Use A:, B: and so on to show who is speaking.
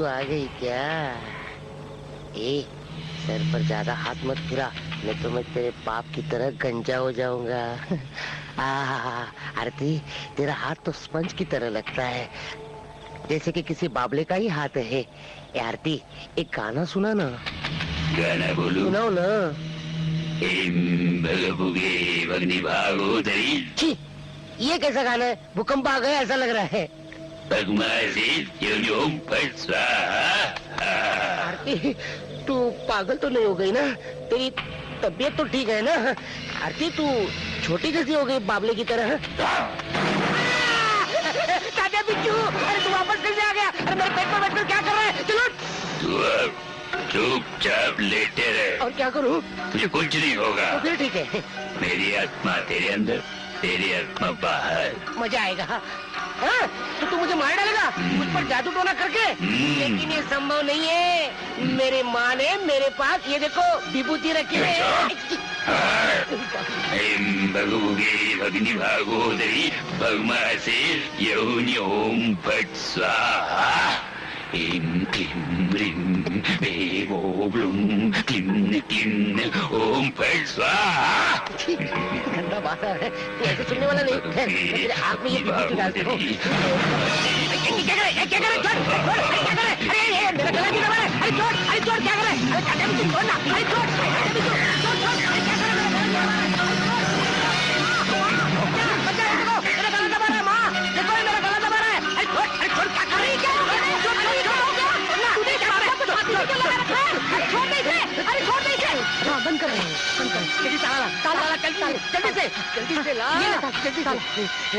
A: तू आ गई क्या? ए सर पर ज़्यादा हाथ मत फिरा नहीं तो मैं तेरे बाप की तरह गंजा हो जाऊँगा। आरती तेरा हाथ तो स्पंज की तरह लगता है। जैसे कि किसी बाबले का ही हाथ है। आरती एक गाना सुना ना।
B: गाना बोलू।
A: सुनाओ ना। ये कैसा गाना है? भूकंप आ गया ऐसा लग रहा है।
B: योनियोम फट
A: आरती तू पागल तो नहीं हो गई ना? तेरी तबीयत तो ठीक है ना? आरती तू छोटी कैसी हो गई बाबले की तरह। बिच्छू अरे तू वापस कैसे आ गया। अरे मेरे पेट पर बैठकर क्या कर रहा है? चलो।
B: तू चुपचाप लेटे रहे
A: और क्या करूँ?
B: तुझे कुछ नहीं होगा।
A: तो फिर ठीक है।
B: मेरी आत्मा तेरे अंदर तेरी आत्मा बाहर।
A: मज़ा आएगा। हाँ? तो तू मुझे मार डालेगा? मुझ पर जादू टोना करके। लेकिन ये संभव नहीं है। मेरे माँ ने मेरे पास, ये देखो, विभूति रखी है।
B: भगभुगे भगनी भागोदरी भगमा से क्लीं ओम स्वाहा।
A: गंदा बात है तू ऐसे सुनने वाला नहीं है मैं तेरे आँख में ये विभूति डालती हूँ क्या करे क्या करे छोड़ छोड़ क्या बंद कर बंद कर। जल्दी ताला ला ताला जल्दी जल्दी से जल्दी से ला। जल्दी से।